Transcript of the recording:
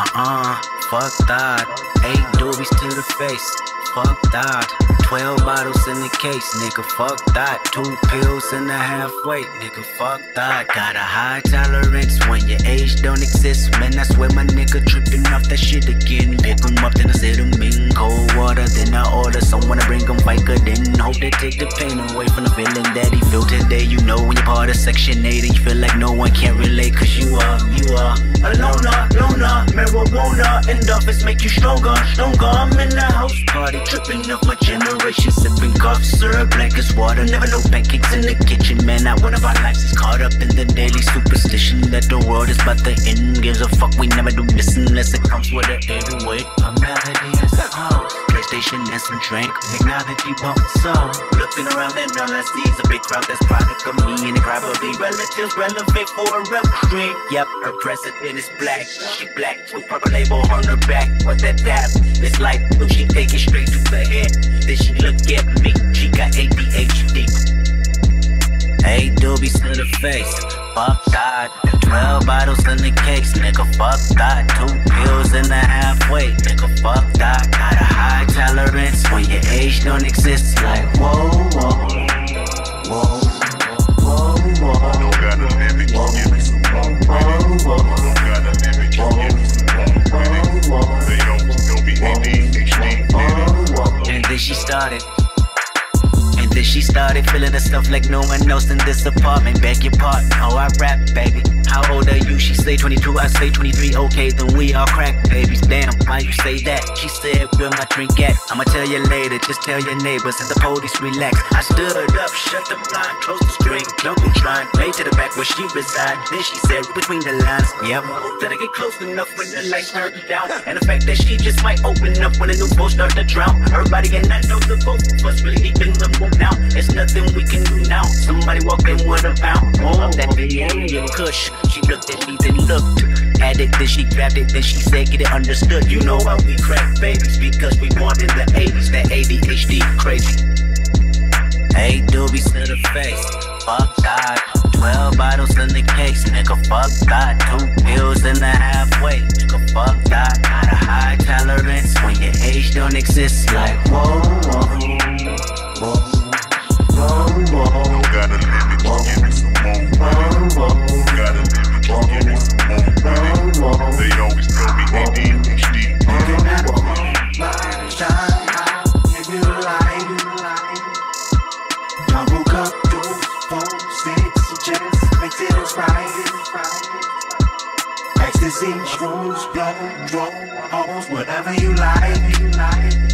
Uh-uh, fuck that. Eight doobies to the face, fuck that. Twelve bottles in the case, nigga, fuck that. Two pills in the halfway, nigga, fuck that. Got a high tolerance when your age don't exist. Man, I swear my nigga tripping off that shit again. Pick 'em up, then I sit 'em in cold water. Then I order someone to bring 'em Vica. Hope they take the pain away from the feeling that he feel today. You know when you're part of Section 80 and you feel like no one can relate. Cause you are, you are a loner, loner. Marijuana and office make you stronger, stronger. I'm in the house party, tripping off my generation. Sipping cough syrup, black as water. Never no pancakes in the kitchen, man. Not one of our lives is caught up in the daily superstition that the world is about to end. Gives a fuck, we never do this unless it comes with an 808. A melody and some drink. Technology bump so. Looking around and all I see is a big crowd that's product of me and probably relatives relevant for a rep drink. Yep, her president is black. She black with purple label on her back. What that tap? It's like when she take it straight to the head. Then she look at me. She got ADHD. Eight doobies to the face. Fuck that. Twelve bottles in the case, nigga. Fuck that. Two pills in the halfway, nigga. Fuck that. Got a high tolerance when your age don't exist. Like whoa, whoa, whoa, whoa, whoa. Don't gotta limit, just give me some more with it. Don't gotta limit, just give me some more with it. They always still be ADHD. And then she started. She started feeling herself like no one else in this apartment. Beg your pardon, oh I rap, baby. How old are you? She say 22, I say 23. Okay, then we all crack babies. Damn, you say that? She said, where my drink at? I'ma tell you later, just tell your neighbors and the police relax. I stood up, shut the blind, closed the string, jungle shrine, made to the back where she reside. Then she said, between the lines, yep. i get close enough when the lights turn down. And the fact that she just might open up when a new boat start to drown. Everybody and I know the both us really deep in the mood now. It's nothing we can do now. Somebody walk in with a pound. Oh, that Canadian Kush. She looked at me, then looked. Had it, then she grabbed it, then she said, get it understood. You know why we crack babies? Because we born in the 80s. That ADHD crazy. Eight doobies to the face. Fuck that. Twelve bottles in the case, nigga. Fuck that. Two pills in the halfway, nigga. Fuck that. Got a high tolerance when your age don't exist. Like Ecstasy, shrooms, blow, roll, hoes, whatever you like.